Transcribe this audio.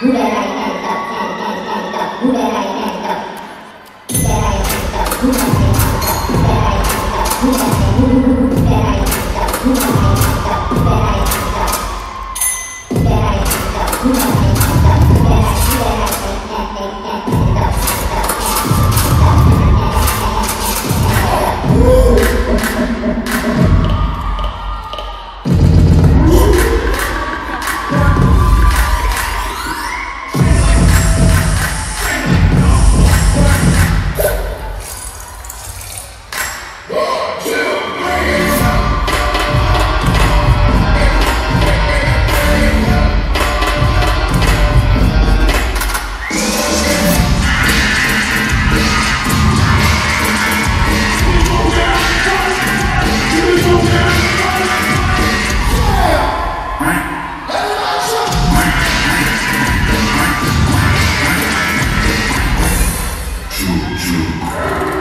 Who that I can up, can can can up, who that I can up, that I can up, who that I. you.